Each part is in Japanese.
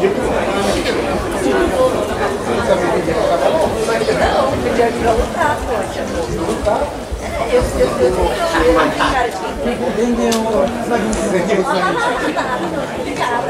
Não, pedi ajuda a lutar, poxa. Lutar? É, eu tenho cara de quem tem. Obrigada.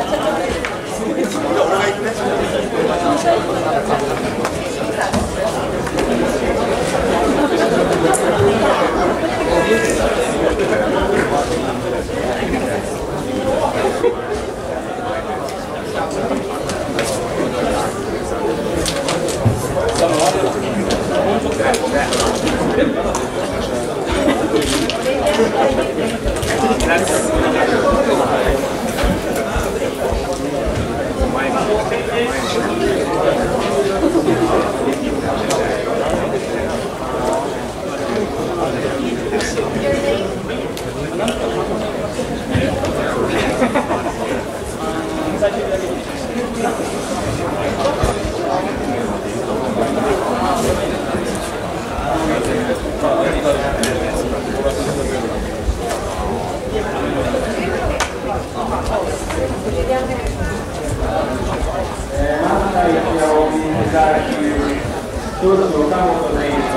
遵守交通规则，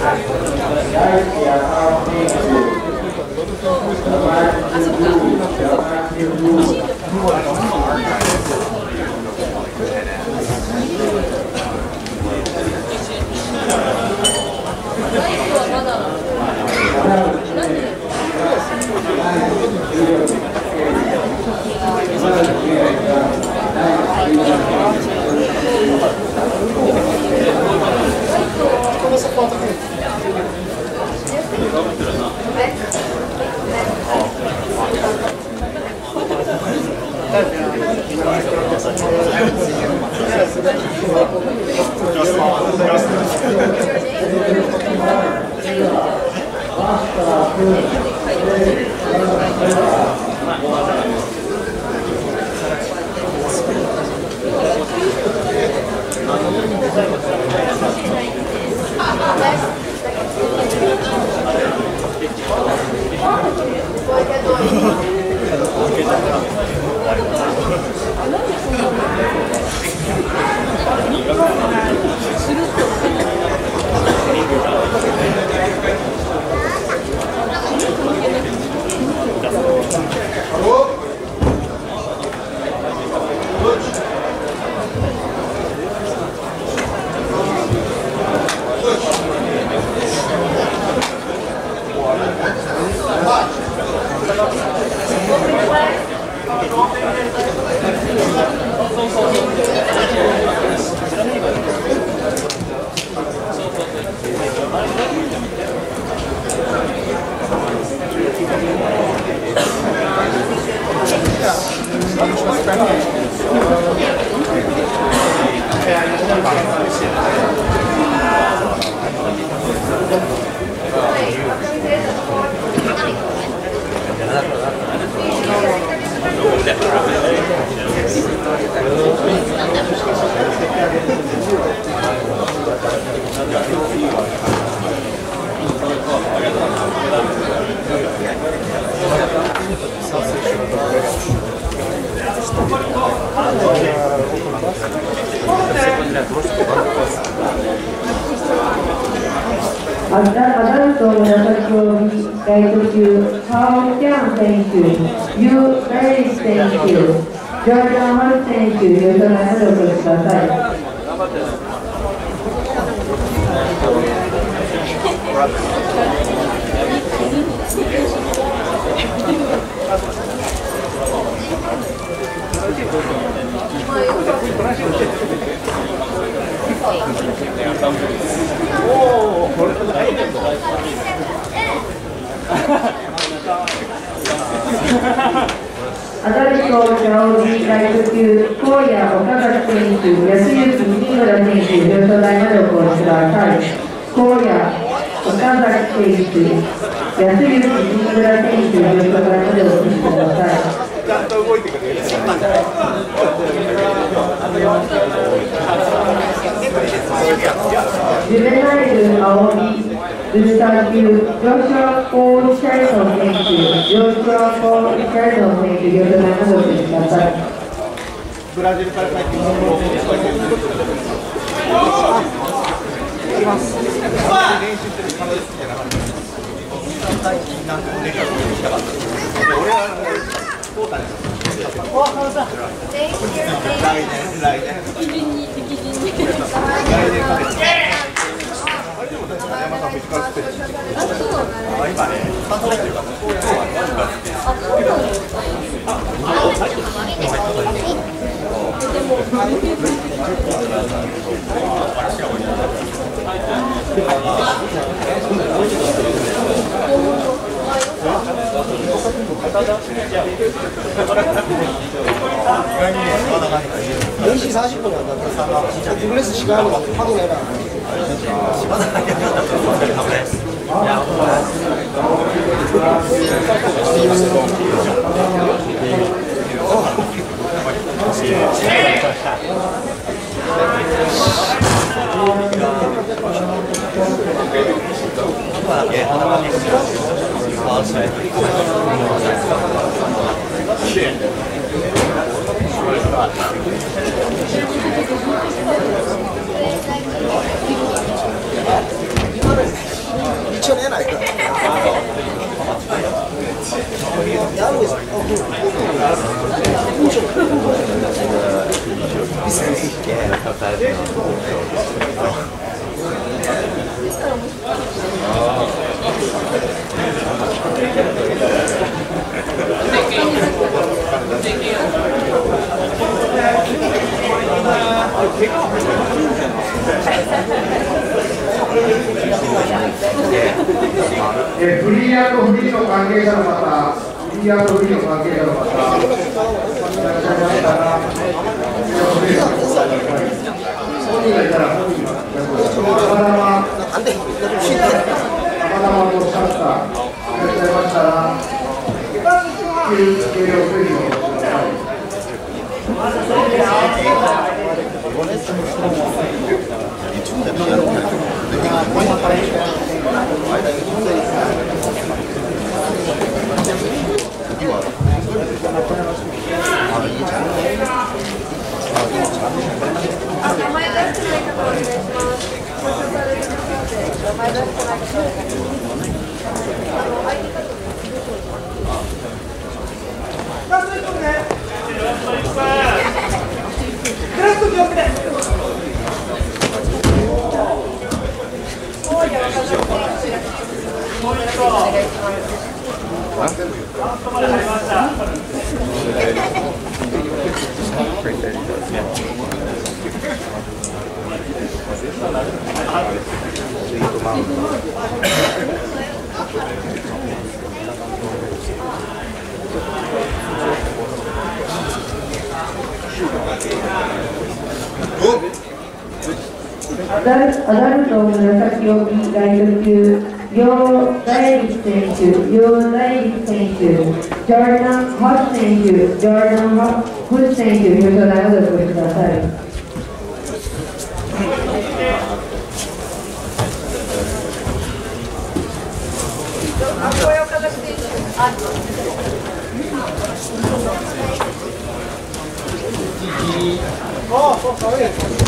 大家要遵守。文明出行，爱护环境。Just, just. アダルト紫帯ライト級ハオキャン選手、ユー・ライ選手、ジョージャン・マル選手、優勝のまでお越しください。アダルト青木ライト級荒野岡崎選手、安幸新村選手、表彰台までお越しください。荒野岡崎選手、安幸新村選手、表彰台までお越しください。ちゃんと動い。てくれる。ジュベナイル青木ウルトラ級、ジョシュア・コー・リチャルドン選手、ジョシュア・コー・リチャルドン選手、表彰台までお越しください。ブラジルから帰ってきます。行きます。練習してる彼女好きじゃなかった。最近なんかでかくしたかった。俺は。 4시 40분 간다. 그래서 시간을 확인해라. That was a えフリーアとフリーの関係者の方、フリーアとフリーの関係者の方、いらっしゃいましたら、本人がいたら本人が、たまたま、たまたまおっしゃった、いらっしゃいましたら、給料フリーください。ださい。アダルアダルト紫帯ライト級、Yo Daily, thank you. Yo Daily, thank you. Jordan Hot, thank you. Jordan Hot, good, thank you. 表彰台をお出しください。Oh, sorry.